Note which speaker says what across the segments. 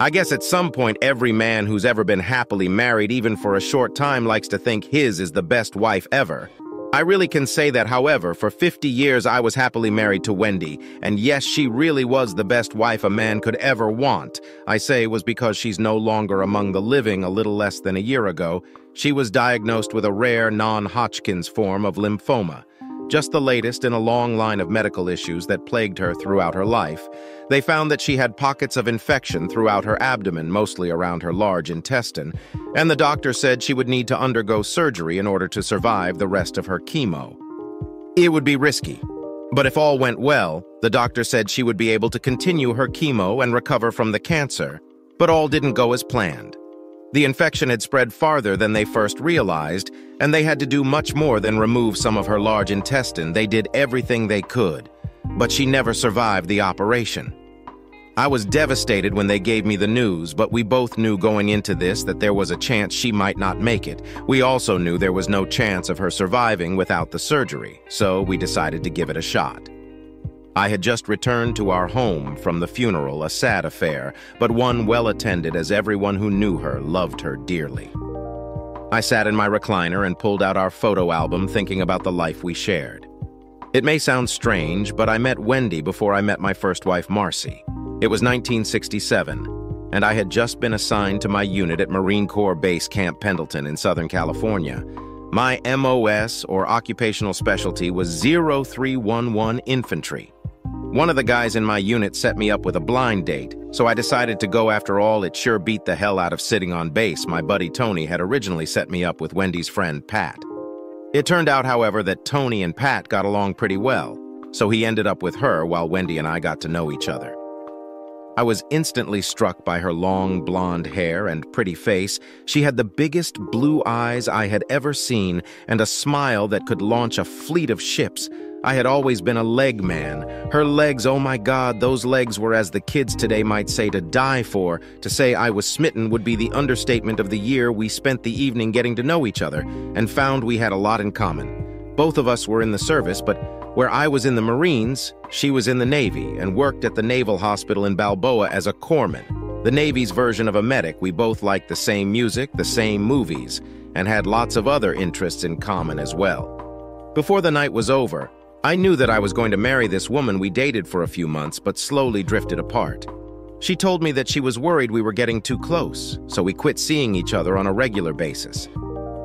Speaker 1: I guess at some point every man who's ever been happily married even for a short time likes to think his is the best wife ever. I really can say that, however, for 50 years I was happily married to Wendy, and yes, she really was the best wife a man could ever want. I say was because she's no longer among the living a little less than a year ago. She was diagnosed with a rare non-Hodgkin's form of lymphoma just the latest in a long line of medical issues that plagued her throughout her life. They found that she had pockets of infection throughout her abdomen, mostly around her large intestine, and the doctor said she would need to undergo surgery in order to survive the rest of her chemo. It would be risky, but if all went well, the doctor said she would be able to continue her chemo and recover from the cancer, but all didn't go as planned. The infection had spread farther than they first realized, and they had to do much more than remove some of her large intestine. They did everything they could, but she never survived the operation. I was devastated when they gave me the news, but we both knew going into this that there was a chance she might not make it. We also knew there was no chance of her surviving without the surgery, so we decided to give it a shot. I had just returned to our home from the funeral, a sad affair, but one well attended as everyone who knew her loved her dearly. I sat in my recliner and pulled out our photo album thinking about the life we shared. It may sound strange, but I met Wendy before I met my first wife, Marcy. It was 1967, and I had just been assigned to my unit at Marine Corps Base Camp Pendleton in Southern California. My MOS, or occupational specialty, was 0311 Infantry. One of the guys in my unit set me up with a blind date, so I decided to go after all it sure beat the hell out of sitting on base my buddy Tony had originally set me up with Wendy's friend Pat. It turned out, however, that Tony and Pat got along pretty well, so he ended up with her while Wendy and I got to know each other. I was instantly struck by her long blonde hair and pretty face. She had the biggest blue eyes I had ever seen and a smile that could launch a fleet of ships, I had always been a leg man. Her legs, oh my God, those legs were as the kids today might say to die for. To say I was smitten would be the understatement of the year we spent the evening getting to know each other and found we had a lot in common. Both of us were in the service, but where I was in the Marines, she was in the Navy and worked at the Naval Hospital in Balboa as a corpsman. The Navy's version of a medic, we both liked the same music, the same movies, and had lots of other interests in common as well. Before the night was over, I knew that I was going to marry this woman we dated for a few months, but slowly drifted apart. She told me that she was worried we were getting too close, so we quit seeing each other on a regular basis.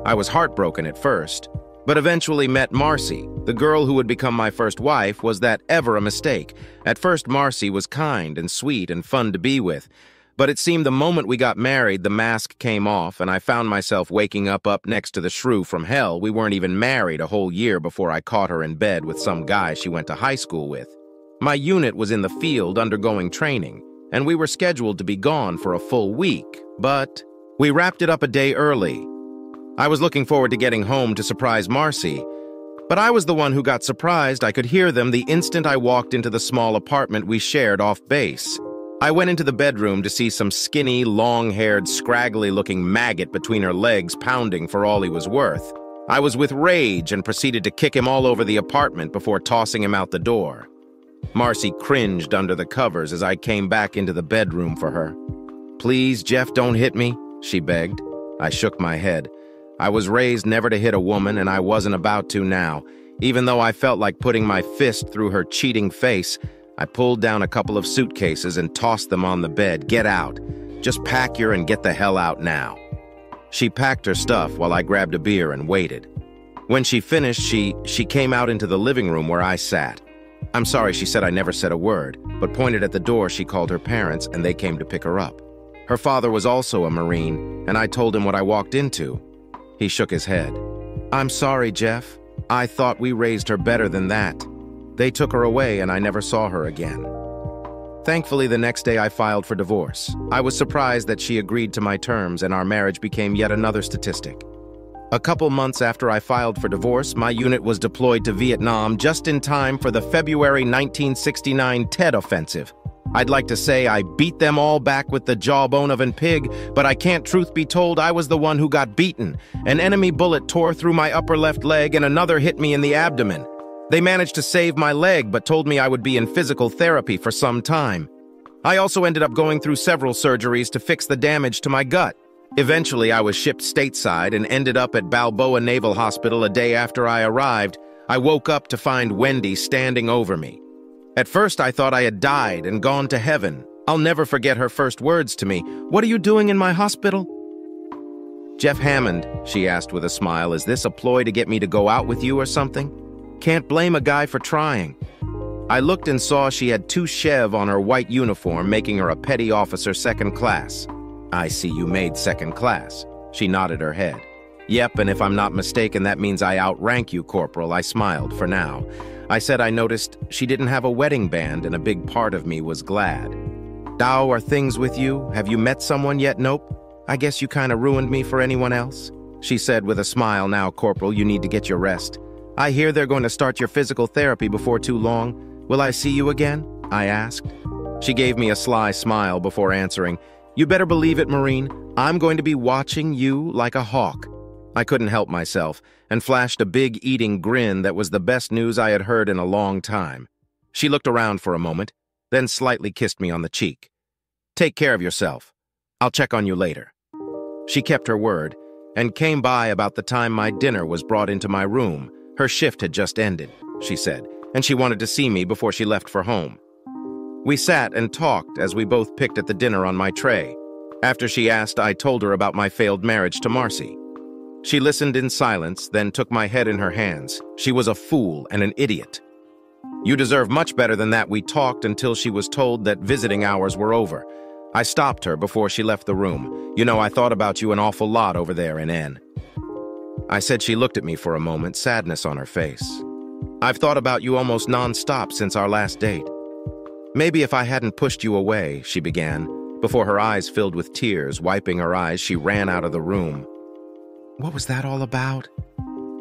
Speaker 1: I was heartbroken at first, but eventually met Marcy. The girl who would become my first wife was that ever a mistake. At first, Marcy was kind and sweet and fun to be with, but it seemed the moment we got married, the mask came off, and I found myself waking up up next to the shrew from hell. We weren't even married a whole year before I caught her in bed with some guy she went to high school with. My unit was in the field undergoing training, and we were scheduled to be gone for a full week, but we wrapped it up a day early. I was looking forward to getting home to surprise Marcy, but I was the one who got surprised I could hear them the instant I walked into the small apartment we shared off base. I went into the bedroom to see some skinny, long-haired, scraggly-looking maggot between her legs pounding for all he was worth. I was with rage and proceeded to kick him all over the apartment before tossing him out the door. Marcy cringed under the covers as I came back into the bedroom for her. Please, Jeff, don't hit me, she begged. I shook my head. I was raised never to hit a woman, and I wasn't about to now. Even though I felt like putting my fist through her cheating face, I pulled down a couple of suitcases and tossed them on the bed. Get out. Just pack your and get the hell out now. She packed her stuff while I grabbed a beer and waited. When she finished, she, she came out into the living room where I sat. I'm sorry she said I never said a word, but pointed at the door she called her parents and they came to pick her up. Her father was also a Marine, and I told him what I walked into. He shook his head. I'm sorry, Jeff. I thought we raised her better than that. They took her away and I never saw her again. Thankfully, the next day I filed for divorce. I was surprised that she agreed to my terms and our marriage became yet another statistic. A couple months after I filed for divorce, my unit was deployed to Vietnam just in time for the February 1969 Tet Offensive. I'd like to say I beat them all back with the jawbone of an pig, but I can't truth be told I was the one who got beaten. An enemy bullet tore through my upper left leg and another hit me in the abdomen. They managed to save my leg, but told me I would be in physical therapy for some time. I also ended up going through several surgeries to fix the damage to my gut. Eventually, I was shipped stateside and ended up at Balboa Naval Hospital a day after I arrived. I woke up to find Wendy standing over me. At first, I thought I had died and gone to heaven. I'll never forget her first words to me. What are you doing in my hospital? Jeff Hammond, she asked with a smile, is this a ploy to get me to go out with you or something? Can't blame a guy for trying. I looked and saw she had two Chev on her white uniform, making her a petty officer second class. I see you made second class. She nodded her head. Yep, and if I'm not mistaken, that means I outrank you, Corporal. I smiled for now. I said I noticed she didn't have a wedding band, and a big part of me was glad. Dow, are things with you? Have you met someone yet? Nope. I guess you kind of ruined me for anyone else. She said with a smile, now, Corporal, you need to get your rest. I hear they're going to start your physical therapy before too long. Will I see you again? I asked. She gave me a sly smile before answering. You better believe it, Marine. I'm going to be watching you like a hawk. I couldn't help myself and flashed a big eating grin that was the best news I had heard in a long time. She looked around for a moment, then slightly kissed me on the cheek. Take care of yourself. I'll check on you later. She kept her word and came by about the time my dinner was brought into my room. Her shift had just ended, she said, and she wanted to see me before she left for home. We sat and talked as we both picked at the dinner on my tray. After she asked, I told her about my failed marriage to Marcy. She listened in silence, then took my head in her hands. She was a fool and an idiot. You deserve much better than that. We talked until she was told that visiting hours were over. I stopped her before she left the room. You know, I thought about you an awful lot over there in N. I said she looked at me for a moment, sadness on her face. I've thought about you almost non-stop since our last date. Maybe if I hadn't pushed you away, she began. Before her eyes filled with tears, wiping her eyes, she ran out of the room. What was that all about?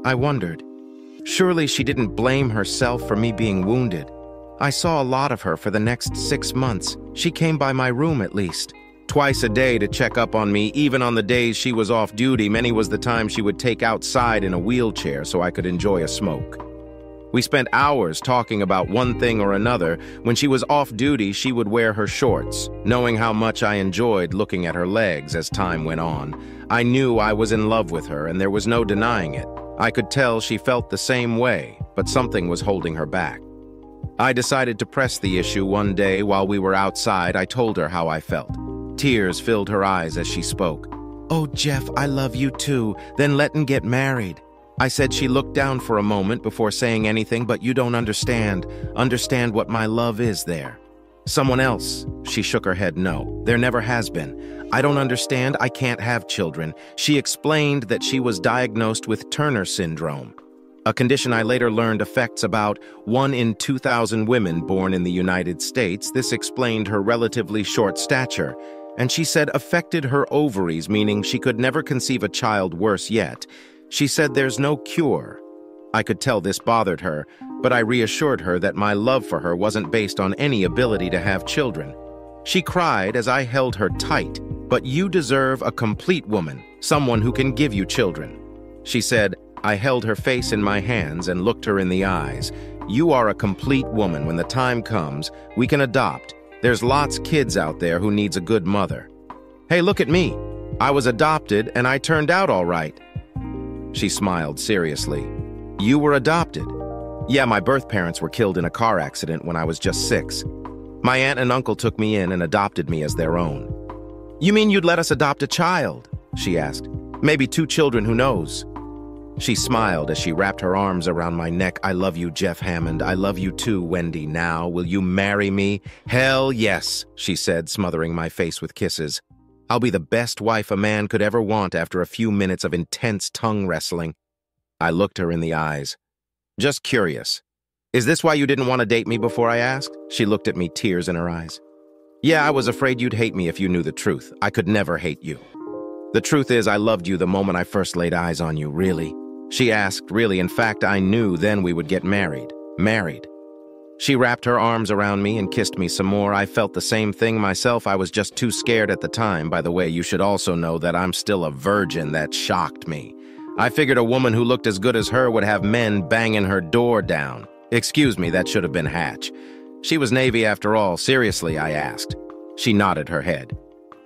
Speaker 1: I wondered. Surely she didn't blame herself for me being wounded. I saw a lot of her for the next six months. She came by my room at least. Twice a day to check up on me, even on the days she was off duty, many was the time she would take outside in a wheelchair so I could enjoy a smoke. We spent hours talking about one thing or another. When she was off duty, she would wear her shorts, knowing how much I enjoyed looking at her legs as time went on. I knew I was in love with her, and there was no denying it. I could tell she felt the same way, but something was holding her back. I decided to press the issue one day while we were outside. I told her how I felt. Tears filled her eyes as she spoke. Oh, Jeff, I love you too. Then let'n get married. I said she looked down for a moment before saying anything, but you don't understand. Understand what my love is there. Someone else. She shook her head no. There never has been. I don't understand. I can't have children. She explained that she was diagnosed with Turner syndrome, a condition I later learned affects about 1 in 2,000 women born in the United States. This explained her relatively short stature, and she said affected her ovaries, meaning she could never conceive a child worse yet. She said there's no cure. I could tell this bothered her, but I reassured her that my love for her wasn't based on any ability to have children. She cried as I held her tight, but you deserve a complete woman, someone who can give you children. She said, I held her face in my hands and looked her in the eyes. You are a complete woman. When the time comes, we can adopt. There's lots kids out there who needs a good mother. Hey, look at me. I was adopted and I turned out all right. She smiled seriously. You were adopted. Yeah, my birth parents were killed in a car accident when I was just six. My aunt and uncle took me in and adopted me as their own. You mean you'd let us adopt a child? She asked. Maybe two children, who knows? She smiled as she wrapped her arms around my neck. I love you, Jeff Hammond. I love you too, Wendy. Now, will you marry me? Hell yes, she said, smothering my face with kisses. I'll be the best wife a man could ever want after a few minutes of intense tongue wrestling. I looked her in the eyes. Just curious. Is this why you didn't want to date me before I asked? She looked at me, tears in her eyes. Yeah, I was afraid you'd hate me if you knew the truth. I could never hate you. The truth is, I loved you the moment I first laid eyes on you, really. She asked, really, in fact, I knew then we would get married. Married. She wrapped her arms around me and kissed me some more. I felt the same thing myself. I was just too scared at the time. By the way, you should also know that I'm still a virgin. That shocked me. I figured a woman who looked as good as her would have men banging her door down. Excuse me, that should have been Hatch. She was Navy after all. Seriously, I asked. She nodded her head.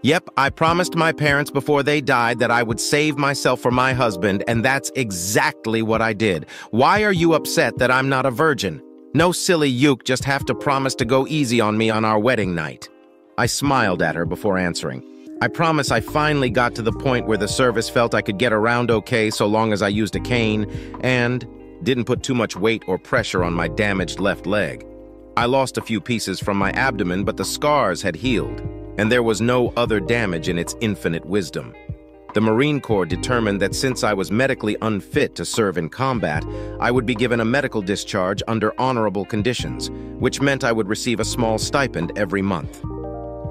Speaker 1: Yep, I promised my parents before they died that I would save myself for my husband, and that's exactly what I did. Why are you upset that I'm not a virgin? No silly uke just have to promise to go easy on me on our wedding night. I smiled at her before answering. I promise I finally got to the point where the service felt I could get around okay so long as I used a cane, and didn't put too much weight or pressure on my damaged left leg. I lost a few pieces from my abdomen, but the scars had healed and there was no other damage in its infinite wisdom. The Marine Corps determined that since I was medically unfit to serve in combat, I would be given a medical discharge under honorable conditions, which meant I would receive a small stipend every month.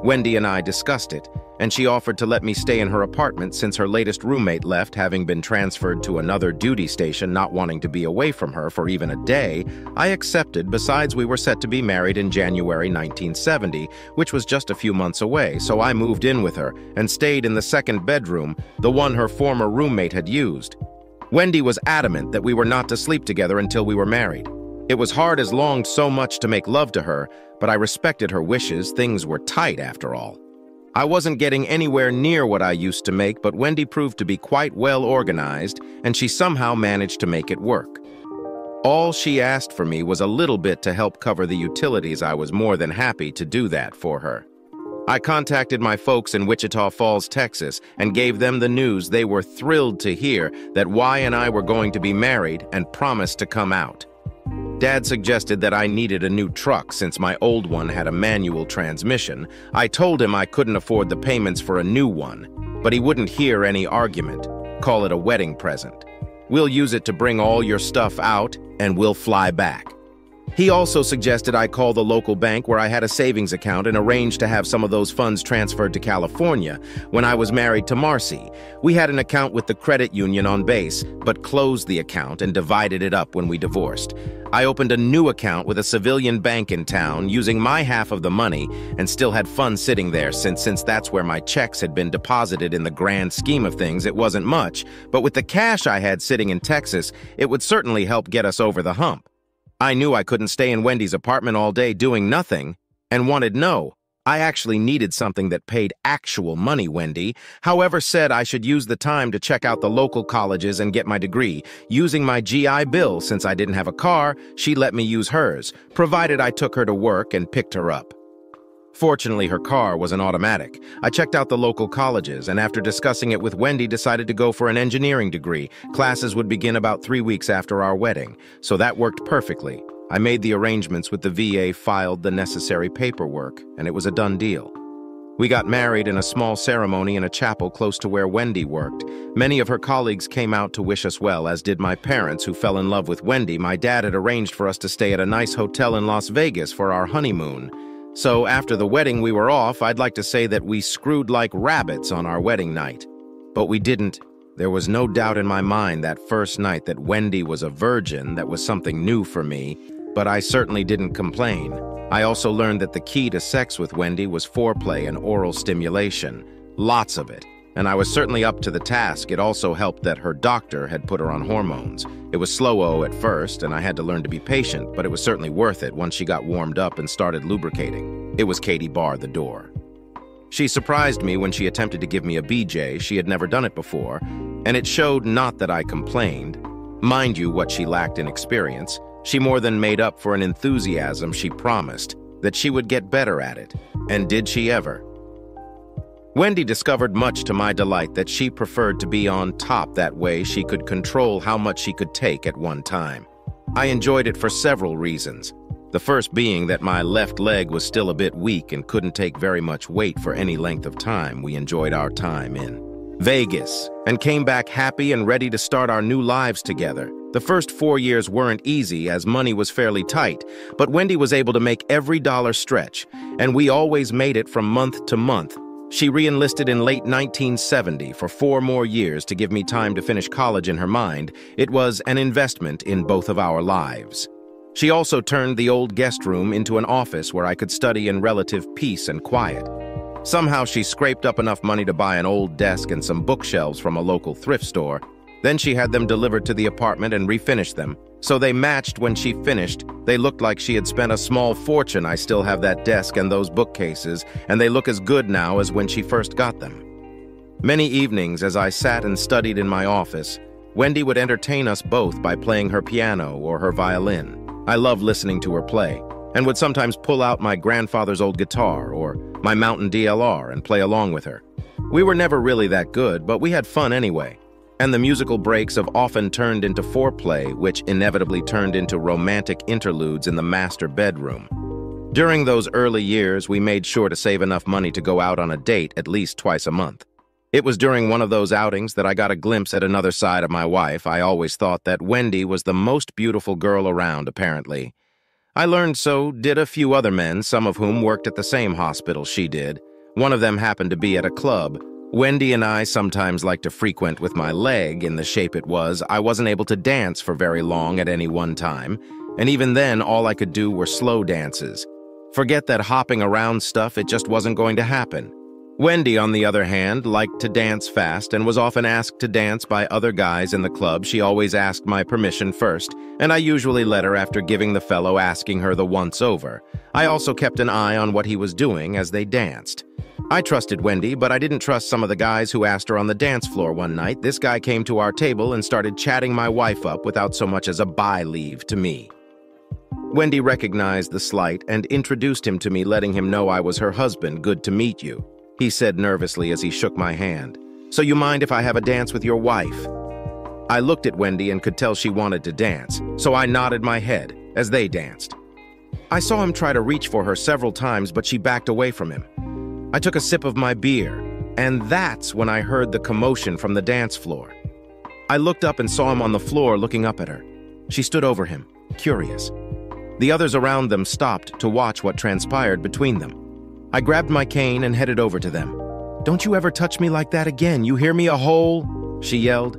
Speaker 1: Wendy and I discussed it, and she offered to let me stay in her apartment since her latest roommate left having been transferred to another duty station not wanting to be away from her for even a day, I accepted besides we were set to be married in January 1970, which was just a few months away, so I moved in with her and stayed in the second bedroom, the one her former roommate had used. Wendy was adamant that we were not to sleep together until we were married. It was hard as longed so much to make love to her, but I respected her wishes, things were tight after all. I wasn't getting anywhere near what I used to make, but Wendy proved to be quite well organized, and she somehow managed to make it work. All she asked for me was a little bit to help cover the utilities. I was more than happy to do that for her. I contacted my folks in Wichita Falls, Texas, and gave them the news they were thrilled to hear that Y and I were going to be married and promised to come out. Dad suggested that I needed a new truck since my old one had a manual transmission. I told him I couldn't afford the payments for a new one, but he wouldn't hear any argument. Call it a wedding present. We'll use it to bring all your stuff out, and we'll fly back. He also suggested I call the local bank where I had a savings account and arrange to have some of those funds transferred to California when I was married to Marcy. We had an account with the credit union on base, but closed the account and divided it up when we divorced. I opened a new account with a civilian bank in town using my half of the money and still had funds sitting there since since that's where my checks had been deposited in the grand scheme of things it wasn't much, but with the cash I had sitting in Texas, it would certainly help get us over the hump. I knew I couldn't stay in Wendy's apartment all day doing nothing, and wanted no. I actually needed something that paid actual money, Wendy. However, said I should use the time to check out the local colleges and get my degree. Using my GI Bill, since I didn't have a car, she let me use hers, provided I took her to work and picked her up. Fortunately, her car was an automatic. I checked out the local colleges, and after discussing it with Wendy, decided to go for an engineering degree. Classes would begin about three weeks after our wedding, so that worked perfectly. I made the arrangements with the VA, filed the necessary paperwork, and it was a done deal. We got married in a small ceremony in a chapel close to where Wendy worked. Many of her colleagues came out to wish us well, as did my parents, who fell in love with Wendy. My dad had arranged for us to stay at a nice hotel in Las Vegas for our honeymoon. So after the wedding we were off, I'd like to say that we screwed like rabbits on our wedding night. But we didn't. There was no doubt in my mind that first night that Wendy was a virgin that was something new for me, but I certainly didn't complain. I also learned that the key to sex with Wendy was foreplay and oral stimulation. Lots of it and I was certainly up to the task. It also helped that her doctor had put her on hormones. It was slow-o at first, and I had to learn to be patient, but it was certainly worth it once she got warmed up and started lubricating. It was Katie Barr the door. She surprised me when she attempted to give me a BJ. She had never done it before, and it showed not that I complained. Mind you, what she lacked in experience. She more than made up for an enthusiasm she promised, that she would get better at it. And did she ever? Wendy discovered much to my delight that she preferred to be on top that way she could control how much she could take at one time. I enjoyed it for several reasons. The first being that my left leg was still a bit weak and couldn't take very much weight for any length of time we enjoyed our time in Vegas and came back happy and ready to start our new lives together. The first four years weren't easy as money was fairly tight, but Wendy was able to make every dollar stretch, and we always made it from month to month, she re-enlisted in late 1970 for four more years to give me time to finish college in her mind. It was an investment in both of our lives. She also turned the old guest room into an office where I could study in relative peace and quiet. Somehow she scraped up enough money to buy an old desk and some bookshelves from a local thrift store, Then she had them delivered to the apartment and refinished them. So they matched when she finished. They looked like she had spent a small fortune. I still have that desk and those bookcases, and they look as good now as when she first got them. Many evenings, as I sat and studied in my office, Wendy would entertain us both by playing her piano or her violin. I loved listening to her play, and would sometimes pull out my grandfather's old guitar or my Mountain dulcimer and play along with her. We were never really that good, but we had fun anyway. And the musical breaks have often turned into foreplay, which inevitably turned into romantic interludes in the master bedroom. During those early years, we made sure to save enough money to go out on a date at least twice a month. It was during one of those outings that I got a glimpse at another side of my wife. I always thought that Wendy was the most beautiful girl around, apparently. I learned so did a few other men, some of whom worked at the same hospital she did. One of them happened to be at a club. Wendy and I sometimes liked to frequent with my leg in the shape it was. I wasn't able to dance for very long at any one time, and even then all I could do were slow dances. Forget that hopping around stuff, it just wasn't going to happen. Wendy, on the other hand, liked to dance fast and was often asked to dance by other guys in the club. She always asked my permission first, and I usually let her after giving the fellow asking her the once over. I also kept an eye on what he was doing as they danced. I trusted Wendy, but I didn't trust some of the guys who asked her on the dance floor one night. This guy came to our table and started chatting my wife up without so much as a bye leave to me. Wendy recognized the slight and introduced him to me, letting him know I was her husband. Good to meet you he said nervously as he shook my hand. So you mind if I have a dance with your wife? I looked at Wendy and could tell she wanted to dance, so I nodded my head as they danced. I saw him try to reach for her several times, but she backed away from him. I took a sip of my beer, and that's when I heard the commotion from the dance floor. I looked up and saw him on the floor looking up at her. She stood over him, curious. The others around them stopped to watch what transpired between them. I grabbed my cane and headed over to them. Don't you ever touch me like that again, you hear me a hole? She yelled.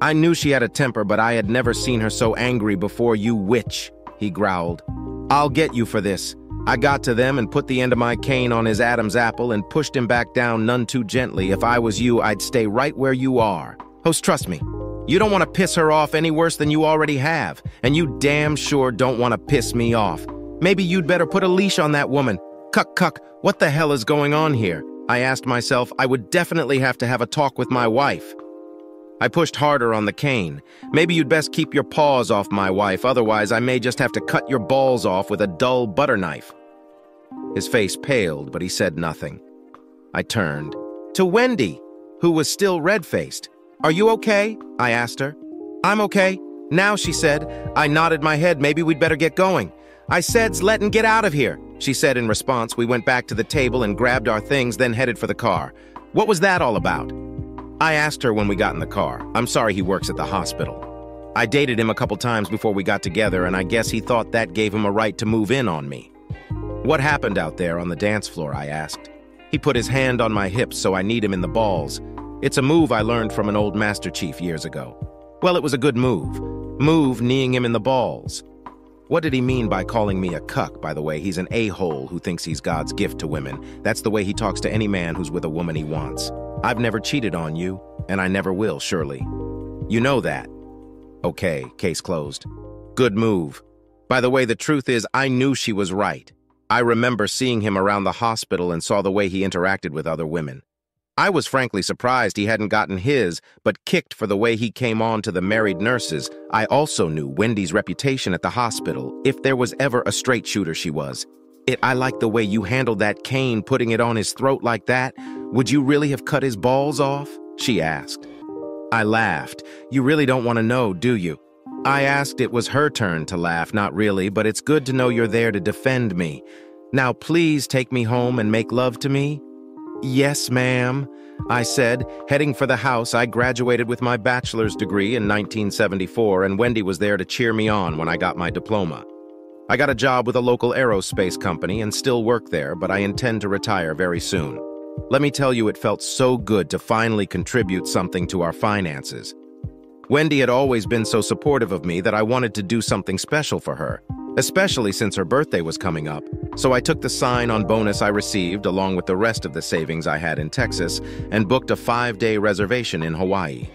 Speaker 1: I knew she had a temper, but I had never seen her so angry before, you witch, he growled. I'll get you for this. I got to them and put the end of my cane on his Adam's apple and pushed him back down none too gently. If I was you, I'd stay right where you are. Host, trust me. You don't want to piss her off any worse than you already have, and you damn sure don't want to piss me off. Maybe you'd better put a leash on that woman. Cuck, cuck, what the hell is going on here? I asked myself I would definitely have to have a talk with my wife. I pushed harder on the cane. Maybe you'd best keep your paws off my wife, otherwise I may just have to cut your balls off with a dull butter knife. His face paled, but he said nothing. I turned. To Wendy, who was still red-faced. Are you okay? I asked her. I'm okay. Now, she said. I nodded my head. Maybe we'd better get going. I said's letting get out of here. She said in response, we went back to the table and grabbed our things, then headed for the car. What was that all about? I asked her when we got in the car. I'm sorry he works at the hospital. I dated him a couple times before we got together, and I guess he thought that gave him a right to move in on me. What happened out there on the dance floor, I asked. He put his hand on my hips so I kneed him in the balls. It's a move I learned from an old Master Chief years ago. Well, it was a good move. Move kneeing him in the balls. What did he mean by calling me a cuck, by the way? He's an a-hole who thinks he's God's gift to women. That's the way he talks to any man who's with a woman he wants. I've never cheated on you, and I never will, surely. You know that. Okay, case closed. Good move. By the way, the truth is, I knew she was right. I remember seeing him around the hospital and saw the way he interacted with other women. I was frankly surprised he hadn't gotten his, but kicked for the way he came on to the married nurses. I also knew Wendy's reputation at the hospital, if there was ever a straight shooter she was. It, I like the way you handled that cane, putting it on his throat like that. Would you really have cut his balls off? She asked. I laughed. You really don't want to know, do you? I asked it was her turn to laugh, not really, but it's good to know you're there to defend me. Now please take me home and make love to me. Yes, ma'am, I said, heading for the house. I graduated with my bachelor's degree in 1974, and Wendy was there to cheer me on when I got my diploma. I got a job with a local aerospace company and still work there, but I intend to retire very soon. Let me tell you, it felt so good to finally contribute something to our finances. Wendy had always been so supportive of me that I wanted to do something special for her especially since her birthday was coming up, so I took the sign-on bonus I received along with the rest of the savings I had in Texas and booked a five-day reservation in Hawaii.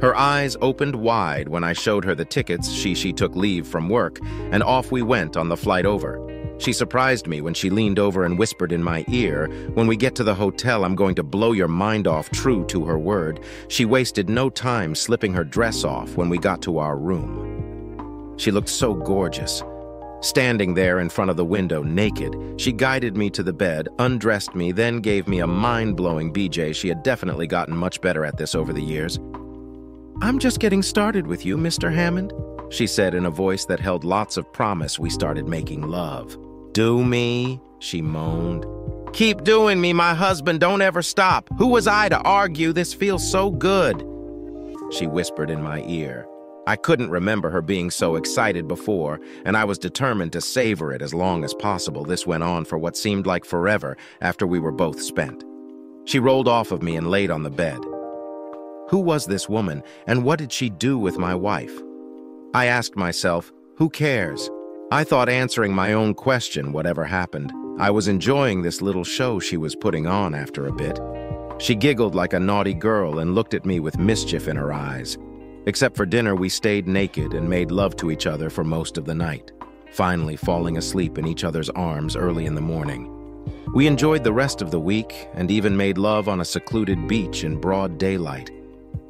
Speaker 1: Her eyes opened wide when I showed her the tickets she she took leave from work, and off we went on the flight over. She surprised me when she leaned over and whispered in my ear, When we get to the hotel, I'm going to blow your mind off, true to her word. She wasted no time slipping her dress off when we got to our room. She looked so gorgeous. Standing there in front of the window, naked, she guided me to the bed, undressed me, then gave me a mind-blowing BJ. She had definitely gotten much better at this over the years. I'm just getting started with you, Mr. Hammond, she said in a voice that held lots of promise we started making love. Do me, she moaned. Keep doing me, my husband, don't ever stop. Who was I to argue? This feels so good. She whispered in my ear. I couldn't remember her being so excited before, and I was determined to savor it as long as possible. This went on for what seemed like forever after we were both spent. She rolled off of me and laid on the bed. Who was this woman, and what did she do with my wife? I asked myself, who cares? I thought answering my own question, whatever happened. I was enjoying this little show she was putting on after a bit. She giggled like a naughty girl and looked at me with mischief in her eyes. Except for dinner, we stayed naked and made love to each other for most of the night, finally falling asleep in each other's arms early in the morning. We enjoyed the rest of the week and even made love on a secluded beach in broad daylight.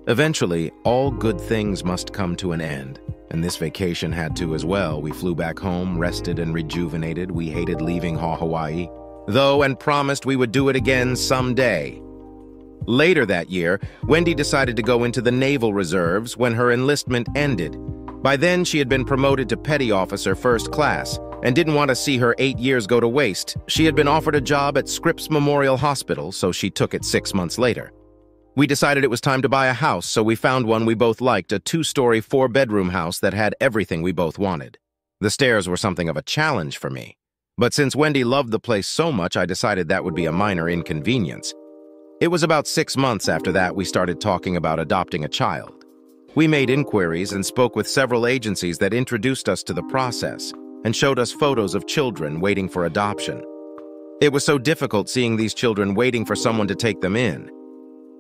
Speaker 1: Eventually, all good things must come to an end, and this vacation had to as well. We flew back home, rested and rejuvenated. We hated leaving Haw Hawaii, though, and promised we would do it again someday. Later that year, Wendy decided to go into the Naval Reserves when her enlistment ended. By then, she had been promoted to petty officer first class and didn't want to see her eight years go to waste. She had been offered a job at Scripps Memorial Hospital, so she took it six months later. We decided it was time to buy a house, so we found one we both liked, a two-story, four-bedroom house that had everything we both wanted. The stairs were something of a challenge for me. But since Wendy loved the place so much, I decided that would be a minor inconvenience. It was about six months after that we started talking about adopting a child. We made inquiries and spoke with several agencies that introduced us to the process and showed us photos of children waiting for adoption. It was so difficult seeing these children waiting for someone to take them in.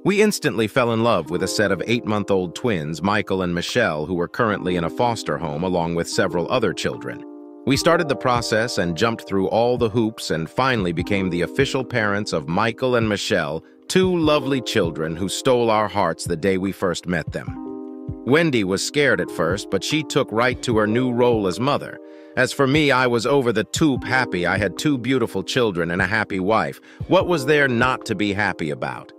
Speaker 1: We instantly fell in love with a set of eight-month-old twins, Michael and Michelle, who were currently in a foster home along with several other children. We started the process and jumped through all the hoops and finally became the official parents of Michael and Michelle, two lovely children who stole our hearts the day we first met them. Wendy was scared at first, but she took right to her new role as mother. As for me, I was over the tube happy. I had two beautiful children and a happy wife. What was there not to be happy about?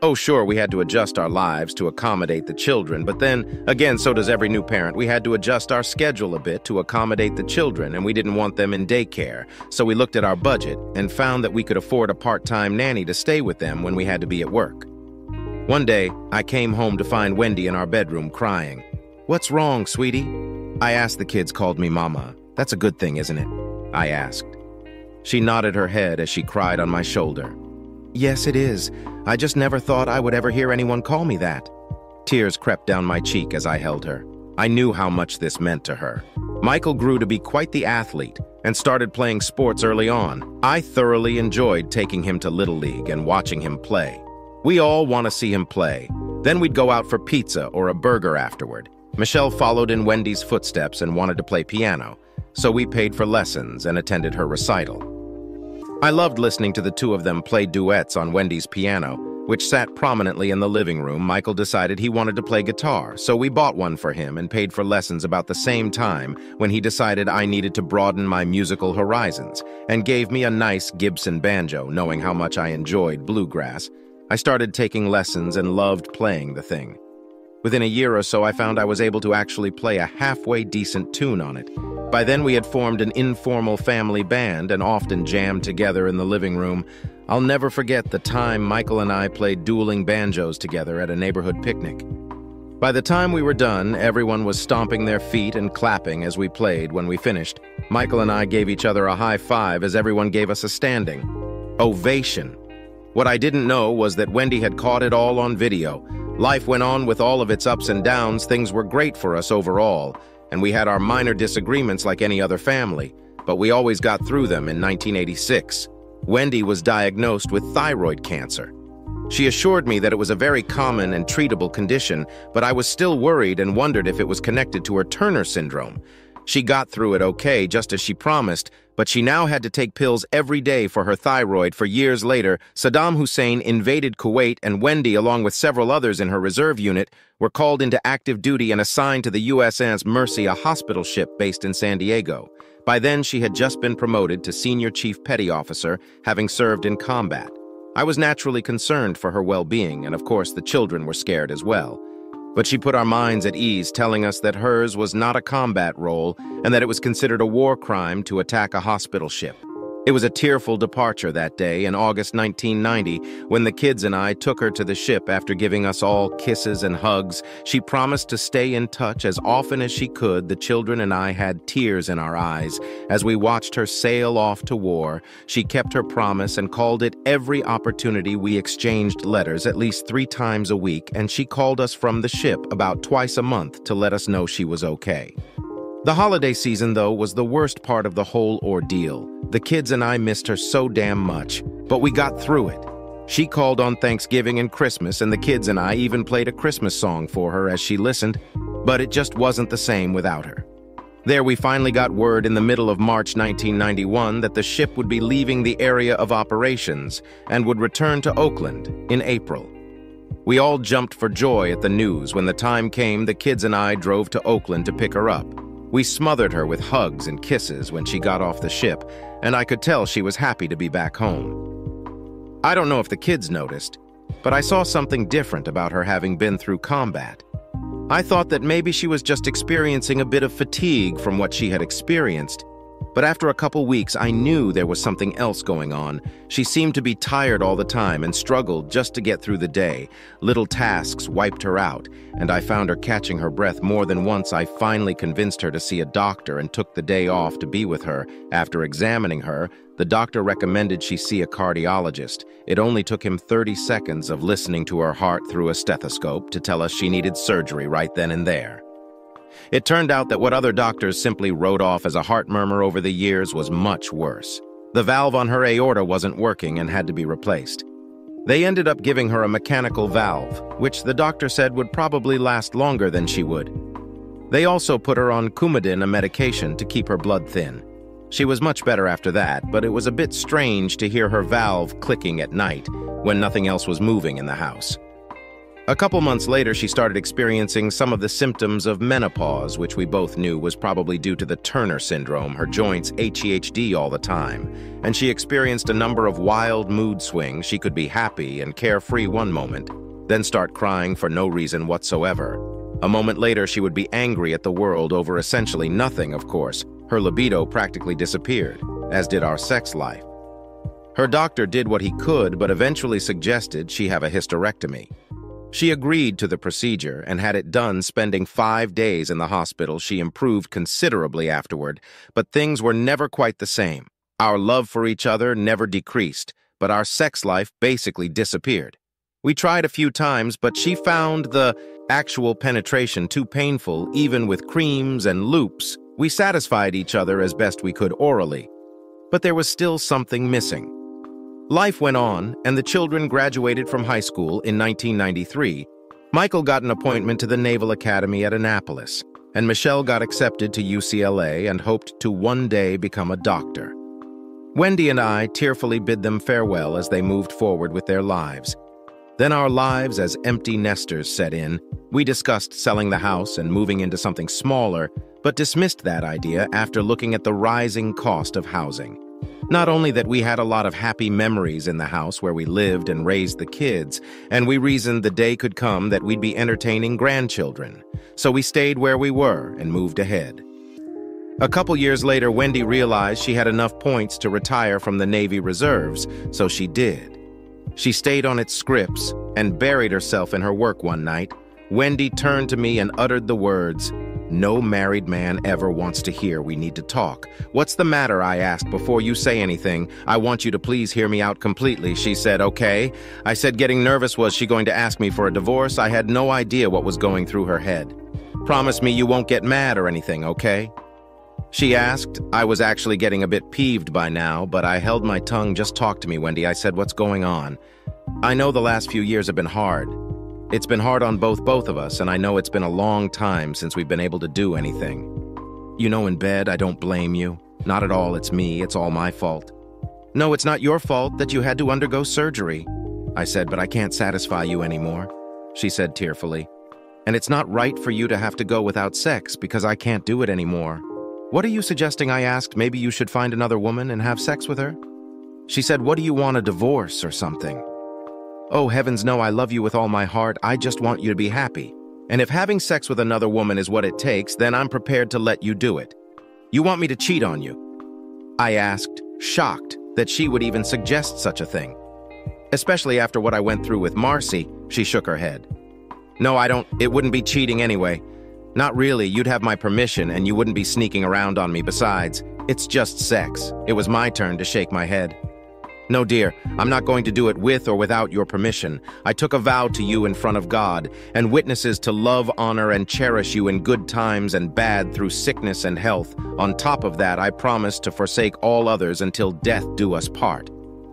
Speaker 1: Oh, sure, we had to adjust our lives to accommodate the children, but then, again, so does every new parent. We had to adjust our schedule a bit to accommodate the children, and we didn't want them in daycare. So we looked at our budget and found that we could afford a part-time nanny to stay with them when we had to be at work. One day, I came home to find Wendy in our bedroom crying. What's wrong, sweetie? I asked the kids called me Mama. That's a good thing, isn't it? I asked. She nodded her head as she cried on my shoulder. Yes, it is. I just never thought I would ever hear anyone call me that. Tears crept down my cheek as I held her. I knew how much this meant to her. Michael grew to be quite the athlete and started playing sports early on. I thoroughly enjoyed taking him to Little League and watching him play. We all want to see him play. Then we'd go out for pizza or a burger afterward. Michelle followed in Wendy's footsteps and wanted to play piano, so we paid for lessons and attended her recital. I loved listening to the two of them play duets on Wendy's piano, which sat prominently in the living room. Michael decided he wanted to play guitar, so we bought one for him and paid for lessons about the same time when he decided I needed to broaden my musical horizons and gave me a nice Gibson banjo, knowing how much I enjoyed bluegrass. I started taking lessons and loved playing the thing. Within a year or so, I found I was able to actually play a halfway decent tune on it, by then, we had formed an informal family band and often jammed together in the living room. I'll never forget the time Michael and I played dueling banjos together at a neighborhood picnic. By the time we were done, everyone was stomping their feet and clapping as we played when we finished. Michael and I gave each other a high five as everyone gave us a standing ovation. What I didn't know was that Wendy had caught it all on video. Life went on with all of its ups and downs. Things were great for us overall and we had our minor disagreements like any other family, but we always got through them in 1986. Wendy was diagnosed with thyroid cancer. She assured me that it was a very common and treatable condition, but I was still worried and wondered if it was connected to her Turner syndrome. She got through it okay, just as she promised, but she now had to take pills every day for her thyroid for years later. Saddam Hussein invaded Kuwait, and Wendy, along with several others in her reserve unit, were called into active duty and assigned to the USS Mercy, a hospital ship based in San Diego. By then, she had just been promoted to Senior Chief Petty Officer, having served in combat. I was naturally concerned for her well-being, and of course the children were scared as well. But she put our minds at ease, telling us that hers was not a combat role and that it was considered a war crime to attack a hospital ship. It was a tearful departure that day in August 1990 when the kids and I took her to the ship after giving us all kisses and hugs. She promised to stay in touch as often as she could. The children and I had tears in our eyes as we watched her sail off to war. She kept her promise and called it every opportunity we exchanged letters at least three times a week, and she called us from the ship about twice a month to let us know she was okay. The holiday season, though, was the worst part of the whole ordeal. The kids and I missed her so damn much, but we got through it. She called on Thanksgiving and Christmas, and the kids and I even played a Christmas song for her as she listened, but it just wasn't the same without her. There, we finally got word in the middle of March 1991 that the ship would be leaving the area of operations and would return to Oakland in April. We all jumped for joy at the news when the time came the kids and I drove to Oakland to pick her up. We smothered her with hugs and kisses when she got off the ship, and I could tell she was happy to be back home. I don't know if the kids noticed, but I saw something different about her having been through combat. I thought that maybe she was just experiencing a bit of fatigue from what she had experienced, but after a couple weeks, I knew there was something else going on. She seemed to be tired all the time and struggled just to get through the day. Little tasks wiped her out, and I found her catching her breath more than once. I finally convinced her to see a doctor and took the day off to be with her. After examining her, the doctor recommended she see a cardiologist. It only took him 30 seconds of listening to her heart through a stethoscope to tell us she needed surgery right then and there. It turned out that what other doctors simply wrote off as a heart murmur over the years was much worse. The valve on her aorta wasn't working and had to be replaced. They ended up giving her a mechanical valve, which the doctor said would probably last longer than she would. They also put her on Coumadin, a medication to keep her blood thin. She was much better after that, but it was a bit strange to hear her valve clicking at night when nothing else was moving in the house. A couple months later, she started experiencing some of the symptoms of menopause, which we both knew was probably due to the Turner syndrome, her joints HEHD all the time. And she experienced a number of wild mood swings. She could be happy and carefree one moment, then start crying for no reason whatsoever. A moment later, she would be angry at the world over essentially nothing, of course. Her libido practically disappeared, as did our sex life. Her doctor did what he could, but eventually suggested she have a hysterectomy. She agreed to the procedure and had it done spending five days in the hospital. She improved considerably afterward, but things were never quite the same. Our love for each other never decreased, but our sex life basically disappeared. We tried a few times, but she found the actual penetration too painful, even with creams and loops. We satisfied each other as best we could orally, but there was still something missing. Life went on, and the children graduated from high school in 1993. Michael got an appointment to the Naval Academy at Annapolis, and Michelle got accepted to UCLA and hoped to one day become a doctor. Wendy and I tearfully bid them farewell as they moved forward with their lives. Then our lives as empty nesters set in. We discussed selling the house and moving into something smaller, but dismissed that idea after looking at the rising cost of housing. Not only that we had a lot of happy memories in the house where we lived and raised the kids, and we reasoned the day could come that we'd be entertaining grandchildren. So we stayed where we were and moved ahead. A couple years later, Wendy realized she had enough points to retire from the Navy Reserves, so she did. She stayed on its Scripps and buried herself in her work one night. Wendy turned to me and uttered the words, no married man ever wants to hear we need to talk. What's the matter, I asked, before you say anything. I want you to please hear me out completely. She said, okay. I said getting nervous was she going to ask me for a divorce? I had no idea what was going through her head. Promise me you won't get mad or anything, okay? She asked. I was actually getting a bit peeved by now, but I held my tongue. Just talk to me, Wendy. I said, what's going on? I know the last few years have been hard. It's been hard on both both of us, and I know it's been a long time since we've been able to do anything. You know, in bed, I don't blame you. Not at all, it's me, it's all my fault. No, it's not your fault that you had to undergo surgery. I said, but I can't satisfy you anymore, she said tearfully. And it's not right for you to have to go without sex because I can't do it anymore. What are you suggesting? I asked. Maybe you should find another woman and have sex with her? She said, What do you want, a divorce or something? Oh, heavens no, I love you with all my heart. I just want you to be happy. And if having sex with another woman is what it takes, then I'm prepared to let you do it. You want me to cheat on you? I asked, shocked that she would even suggest such a thing. Especially after what I went through with Marcy, she shook her head. No, I don't. It wouldn't be cheating anyway. Not really, you'd have my permission and you wouldn't be sneaking around on me besides. It's just sex. It was my turn to shake my head. No, dear, I'm not going to do it with or without your permission. I took a vow to you in front of God, and witnesses to love, honor, and cherish you in good times and bad through sickness and health. On top of that, I promise to forsake all others until death do us part.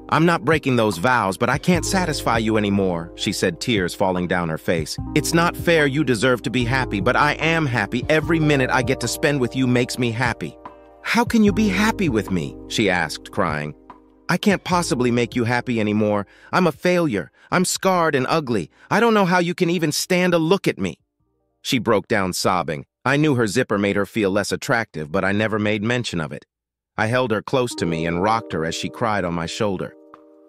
Speaker 1: I'm not breaking those vows, but I can't satisfy you anymore, she said, tears falling down her face. It's not fair you deserve to be happy, but I am happy. Every minute I get to spend with you makes me happy. How can you be happy with me? she asked, crying. I can't possibly make you happy anymore. I'm a failure. I'm scarred and ugly. I don't know how you can even stand a look at me. She broke down sobbing. I knew her zipper made her feel less attractive, but I never made mention of it. I held her close to me and rocked her as she cried on my shoulder.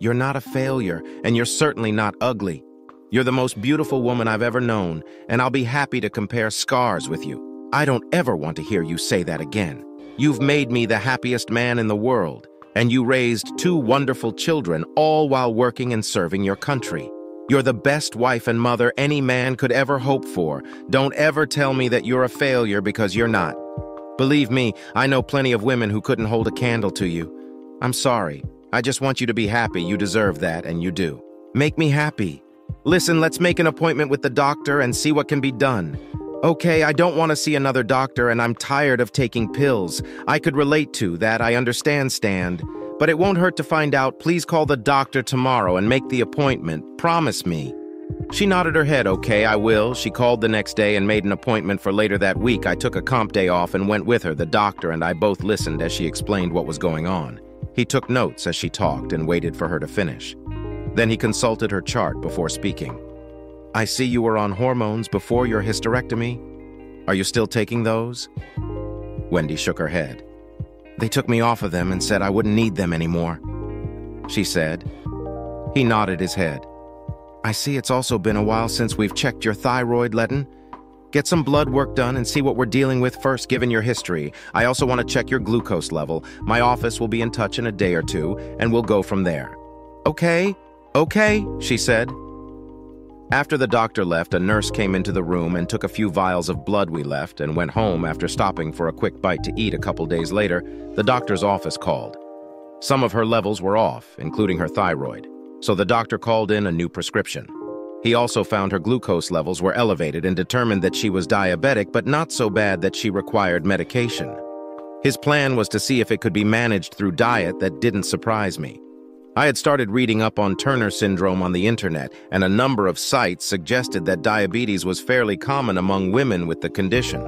Speaker 1: You're not a failure, and you're certainly not ugly. You're the most beautiful woman I've ever known, and I'll be happy to compare scars with you. I don't ever want to hear you say that again. You've made me the happiest man in the world, and you raised two wonderful children, all while working and serving your country. You're the best wife and mother any man could ever hope for. Don't ever tell me that you're a failure because you're not. Believe me, I know plenty of women who couldn't hold a candle to you. I'm sorry. I just want you to be happy. You deserve that, and you do. Make me happy. Listen, let's make an appointment with the doctor and see what can be done. Okay, I don't want to see another doctor, and I'm tired of taking pills. I could relate to that, I understand, Stand. But it won't hurt to find out. Please call the doctor tomorrow and make the appointment. Promise me. She nodded her head, okay, I will. She called the next day and made an appointment for later that week. I took a comp day off and went with her. The doctor and I both listened as she explained what was going on. He took notes as she talked and waited for her to finish. Then he consulted her chart before speaking. I see you were on hormones before your hysterectomy. Are you still taking those? Wendy shook her head. They took me off of them and said I wouldn't need them anymore. She said. He nodded his head. I see it's also been a while since we've checked your thyroid, Letton. Get some blood work done and see what we're dealing with first given your history. I also want to check your glucose level. My office will be in touch in a day or two, and we'll go from there. Okay, okay, she said. After the doctor left, a nurse came into the room and took a few vials of blood we left and went home after stopping for a quick bite to eat a couple days later. The doctor's office called. Some of her levels were off, including her thyroid so the doctor called in a new prescription. He also found her glucose levels were elevated and determined that she was diabetic, but not so bad that she required medication. His plan was to see if it could be managed through diet that didn't surprise me. I had started reading up on Turner syndrome on the internet, and a number of sites suggested that diabetes was fairly common among women with the condition.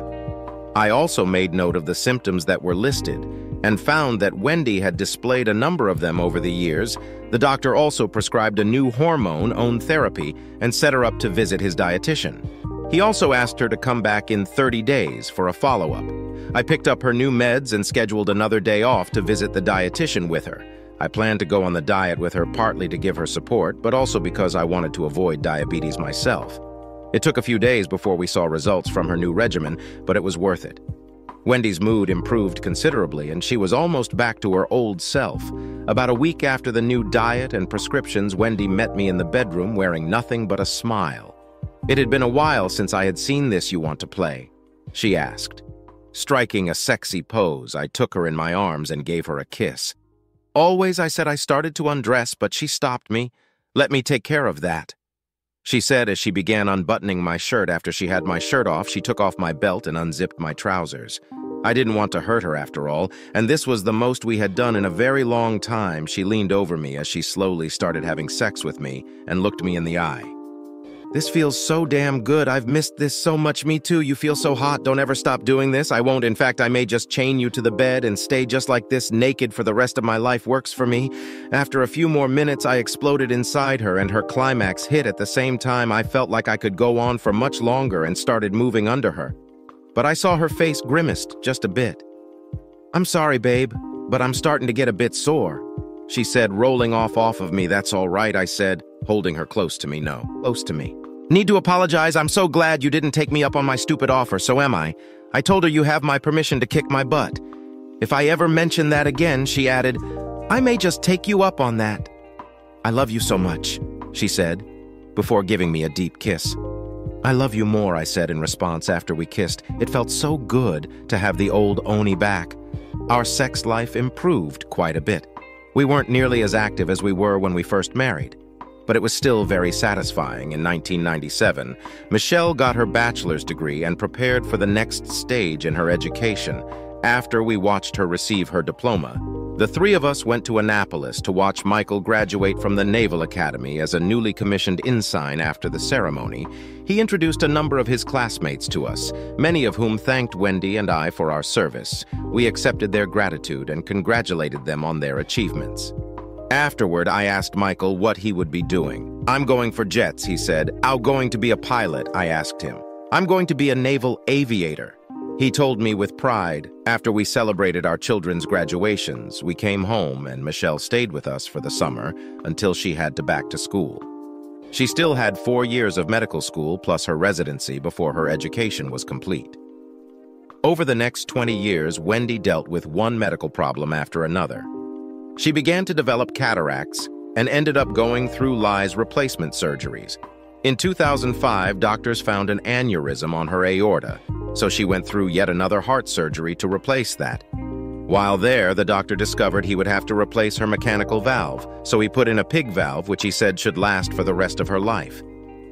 Speaker 1: I also made note of the symptoms that were listed and found that Wendy had displayed a number of them over the years. The doctor also prescribed a new hormone, own therapy, and set her up to visit his dietitian. He also asked her to come back in 30 days for a follow-up. I picked up her new meds and scheduled another day off to visit the dietitian with her. I planned to go on the diet with her partly to give her support, but also because I wanted to avoid diabetes myself. It took a few days before we saw results from her new regimen, but it was worth it. Wendy's mood improved considerably, and she was almost back to her old self. About a week after the new diet and prescriptions, Wendy met me in the bedroom wearing nothing but a smile. It had been a while since I had seen this you want to play, she asked. Striking a sexy pose, I took her in my arms and gave her a kiss. Always, I said I started to undress, but she stopped me. Let me take care of that. She said as she began unbuttoning my shirt after she had my shirt off, she took off my belt and unzipped my trousers. I didn't want to hurt her after all, and this was the most we had done in a very long time. She leaned over me as she slowly started having sex with me and looked me in the eye. This feels so damn good. I've missed this so much. Me too. You feel so hot. Don't ever stop doing this. I won't. In fact, I may just chain you to the bed and stay just like this, naked for the rest of my life. Works for me. After a few more minutes, I exploded inside her, and her climax hit at the same time. I felt like I could go on for much longer and started moving under her. But I saw her face grimaced just a bit. I'm sorry, babe, but I'm starting to get a bit sore. She said, rolling off off of me. That's all right, I said, holding her close to me. No, close to me. Need to apologize. I'm so glad you didn't take me up on my stupid offer, so am I. I told her you have my permission to kick my butt. If I ever mention that again, she added, I may just take you up on that. I love you so much, she said, before giving me a deep kiss. I love you more, I said in response after we kissed. It felt so good to have the old Oni back. Our sex life improved quite a bit. We weren't nearly as active as we were when we first married but it was still very satisfying in 1997. Michelle got her bachelor's degree and prepared for the next stage in her education after we watched her receive her diploma. The three of us went to Annapolis to watch Michael graduate from the Naval Academy as a newly commissioned ensign after the ceremony. He introduced a number of his classmates to us, many of whom thanked Wendy and I for our service. We accepted their gratitude and congratulated them on their achievements. Afterward, I asked Michael what he would be doing. I'm going for jets, he said. I'm going to be a pilot, I asked him. I'm going to be a naval aviator. He told me with pride. After we celebrated our children's graduations, we came home and Michelle stayed with us for the summer until she had to back to school. She still had four years of medical school plus her residency before her education was complete. Over the next 20 years, Wendy dealt with one medical problem after another. She began to develop cataracts and ended up going through Lie's replacement surgeries. In 2005, doctors found an aneurysm on her aorta, so she went through yet another heart surgery to replace that. While there, the doctor discovered he would have to replace her mechanical valve, so he put in a pig valve, which he said should last for the rest of her life.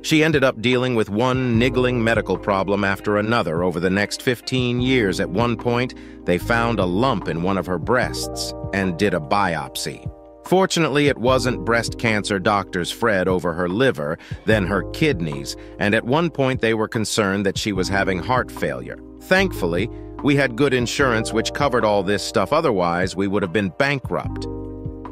Speaker 1: She ended up dealing with one niggling medical problem after another over the next 15 years. At one point, they found a lump in one of her breasts and did a biopsy. Fortunately, it wasn't breast cancer doctors fret over her liver, then her kidneys, and at one point they were concerned that she was having heart failure. Thankfully, we had good insurance which covered all this stuff, otherwise we would have been bankrupt.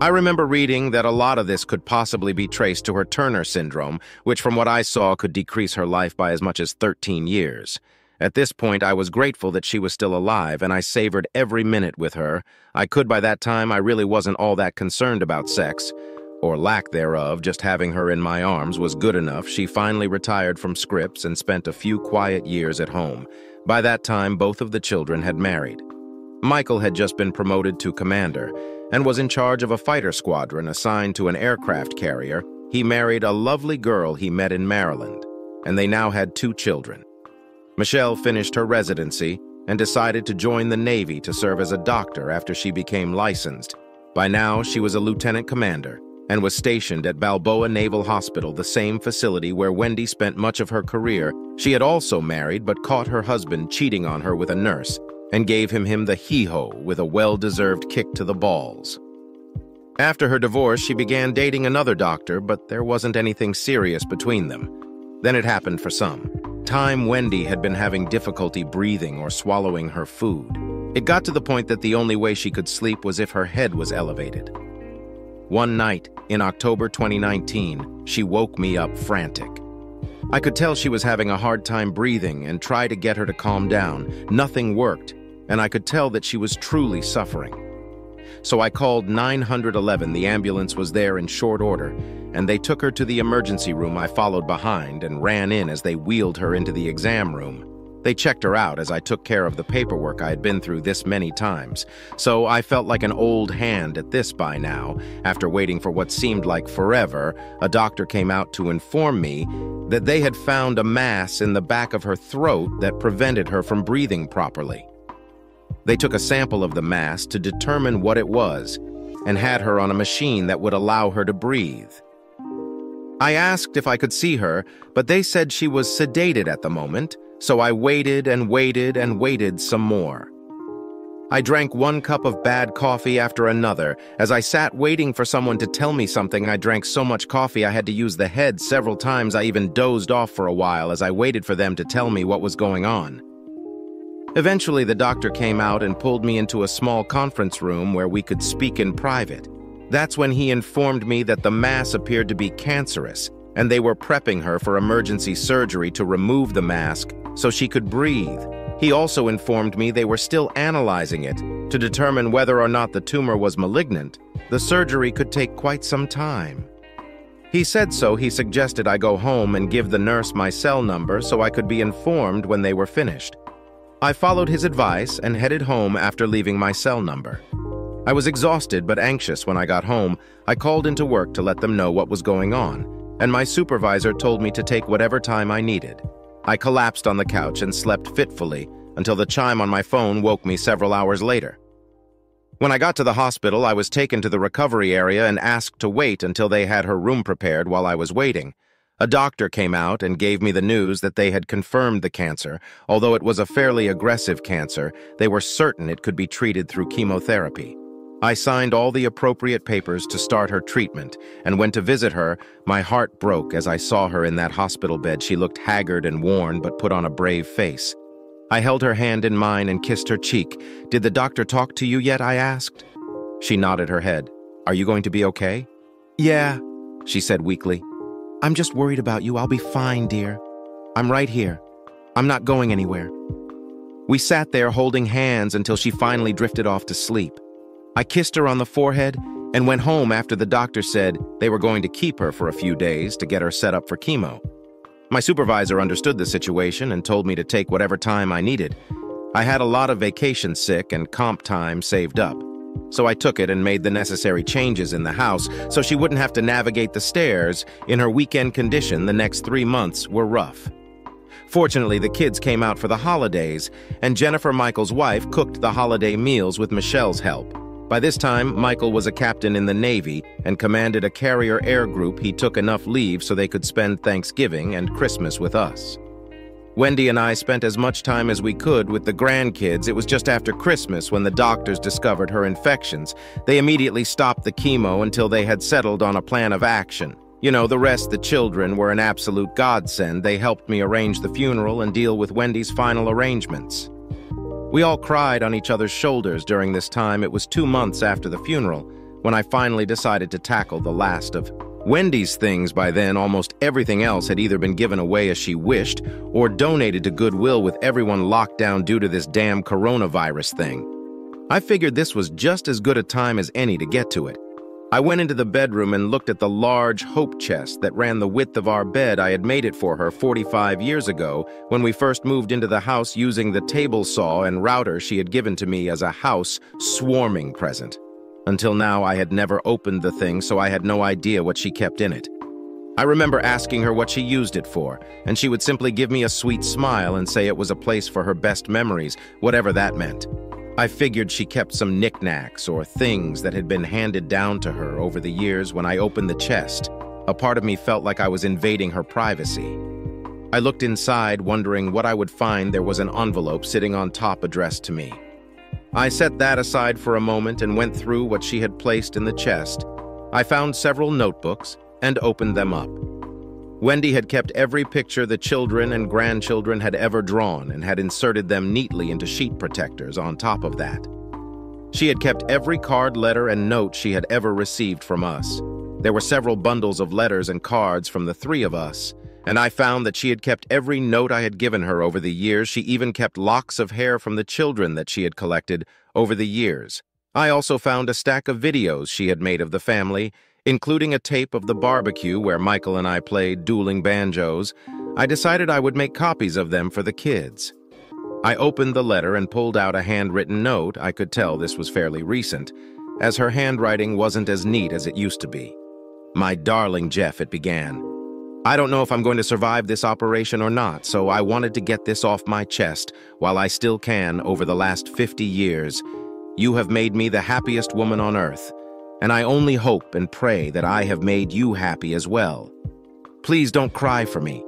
Speaker 1: I remember reading that a lot of this could possibly be traced to her Turner syndrome, which from what I saw could decrease her life by as much as 13 years. At this point, I was grateful that she was still alive, and I savored every minute with her. I could by that time, I really wasn't all that concerned about sex, or lack thereof, just having her in my arms was good enough. She finally retired from Scripps and spent a few quiet years at home. By that time, both of the children had married. Michael had just been promoted to commander, and was in charge of a fighter squadron assigned to an aircraft carrier, he married a lovely girl he met in Maryland, and they now had two children. Michelle finished her residency and decided to join the Navy to serve as a doctor after she became licensed. By now, she was a lieutenant commander and was stationed at Balboa Naval Hospital, the same facility where Wendy spent much of her career. She had also married but caught her husband cheating on her with a nurse and gave him him the hee-ho with a well-deserved kick to the balls. After her divorce, she began dating another doctor, but there wasn't anything serious between them. Then it happened for some. Time Wendy had been having difficulty breathing or swallowing her food. It got to the point that the only way she could sleep was if her head was elevated. One night, in October 2019, she woke me up frantic. I could tell she was having a hard time breathing and tried to get her to calm down. Nothing worked, and I could tell that she was truly suffering. So I called 911. The ambulance was there in short order, and they took her to the emergency room. I followed behind and ran in as they wheeled her into the exam room. They checked her out as I took care of the paperwork I had been through this many times, so I felt like an old hand at this by now. After waiting for what seemed like forever, a doctor came out to inform me that they had found a mass in the back of her throat that prevented her from breathing properly. They took a sample of the mass to determine what it was and had her on a machine that would allow her to breathe. I asked if I could see her, but they said she was sedated at the moment, so I waited and waited and waited some more. I drank one cup of bad coffee after another. As I sat waiting for someone to tell me something, I drank so much coffee I had to use the head several times. I even dozed off for a while as I waited for them to tell me what was going on. Eventually, the doctor came out and pulled me into a small conference room where we could speak in private. That's when he informed me that the mass appeared to be cancerous, and they were prepping her for emergency surgery to remove the mask so she could breathe. He also informed me they were still analyzing it to determine whether or not the tumor was malignant. The surgery could take quite some time. He said so he suggested I go home and give the nurse my cell number so I could be informed when they were finished. I followed his advice and headed home after leaving my cell number. I was exhausted but anxious when I got home. I called into work to let them know what was going on, and my supervisor told me to take whatever time I needed. I collapsed on the couch and slept fitfully until the chime on my phone woke me several hours later. When I got to the hospital, I was taken to the recovery area and asked to wait until they had her room prepared while I was waiting. A doctor came out and gave me the news that they had confirmed the cancer. Although it was a fairly aggressive cancer, they were certain it could be treated through chemotherapy. I signed all the appropriate papers to start her treatment, and went to visit her, my heart broke as I saw her in that hospital bed. She looked haggard and worn, but put on a brave face. I held her hand in mine and kissed her cheek. Did the doctor talk to you yet, I asked. She nodded her head. Are you going to be okay? Yeah, she said weakly. I'm just worried about you. I'll be fine, dear. I'm right here. I'm not going anywhere. We sat there holding hands until she finally drifted off to sleep. I kissed her on the forehead and went home after the doctor said they were going to keep her for a few days to get her set up for chemo. My supervisor understood the situation and told me to take whatever time I needed. I had a lot of vacation sick and comp time saved up. So I took it and made the necessary changes in the house so she wouldn't have to navigate the stairs. In her weekend condition, the next three months were rough. Fortunately, the kids came out for the holidays, and Jennifer Michael's wife cooked the holiday meals with Michelle's help. By this time, Michael was a captain in the Navy and commanded a carrier air group. He took enough leave so they could spend Thanksgiving and Christmas with us. Wendy and I spent as much time as we could with the grandkids. It was just after Christmas when the doctors discovered her infections. They immediately stopped the chemo until they had settled on a plan of action. You know, the rest, the children, were an absolute godsend. They helped me arrange the funeral and deal with Wendy's final arrangements. We all cried on each other's shoulders during this time. It was two months after the funeral when I finally decided to tackle the last of Wendy's things by then. Almost everything else had either been given away as she wished or donated to Goodwill with everyone locked down due to this damn coronavirus thing. I figured this was just as good a time as any to get to it. I went into the bedroom and looked at the large hope chest that ran the width of our bed. I had made it for her 45 years ago when we first moved into the house using the table saw and router she had given to me as a house swarming present. Until now, I had never opened the thing, so I had no idea what she kept in it. I remember asking her what she used it for, and she would simply give me a sweet smile and say it was a place for her best memories, whatever that meant. I figured she kept some knickknacks or things that had been handed down to her over the years when I opened the chest. A part of me felt like I was invading her privacy. I looked inside, wondering what I would find there was an envelope sitting on top addressed to me. I set that aside for a moment and went through what she had placed in the chest. I found several notebooks and opened them up. Wendy had kept every picture the children and grandchildren had ever drawn and had inserted them neatly into sheet protectors on top of that. She had kept every card, letter, and note she had ever received from us. There were several bundles of letters and cards from the three of us, and I found that she had kept every note I had given her over the years. She even kept locks of hair from the children that she had collected over the years. I also found a stack of videos she had made of the family including a tape of the barbecue where Michael and I played dueling banjos, I decided I would make copies of them for the kids. I opened the letter and pulled out a handwritten note. I could tell this was fairly recent, as her handwriting wasn't as neat as it used to be. My darling Jeff, it began. I don't know if I'm going to survive this operation or not, so I wanted to get this off my chest while I still can over the last 50 years. You have made me the happiest woman on earth and I only hope and pray that I have made you happy as well. Please don't cry for me.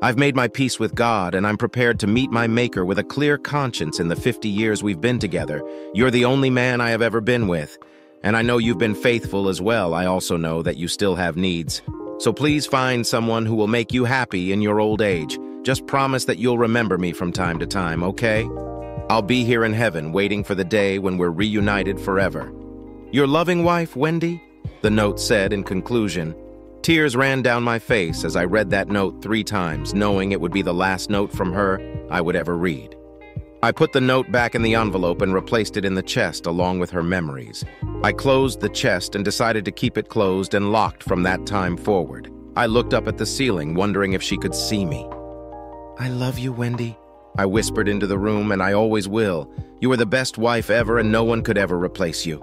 Speaker 1: I've made my peace with God, and I'm prepared to meet my Maker with a clear conscience in the 50 years we've been together. You're the only man I have ever been with. And I know you've been faithful as well. I also know that you still have needs. So please find someone who will make you happy in your old age. Just promise that you'll remember me from time to time, okay? I'll be here in heaven waiting for the day when we're reunited forever. Your loving wife, Wendy? The note said in conclusion. Tears ran down my face as I read that note three times, knowing it would be the last note from her I would ever read. I put the note back in the envelope and replaced it in the chest along with her memories. I closed the chest and decided to keep it closed and locked from that time forward. I looked up at the ceiling, wondering if she could see me. I love you, Wendy. I whispered into the room, and I always will. You are the best wife ever, and no one could ever replace you.